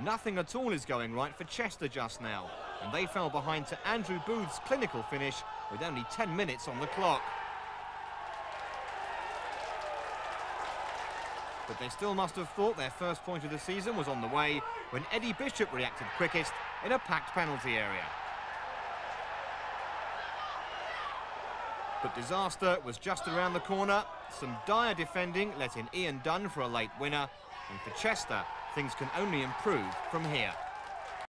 Nothing at all is going right for Chester just now, and they fell behind to Andrew Booth's clinical finish with only 10 minutes on the clock. But they still must have thought their first point of the season was on the way when Eddie Bishop reacted quickest in a packed penalty area. But disaster was just around the corner. Some dire defending let in Ian Dunn for a late winner. And for Chester, things can only improve from here.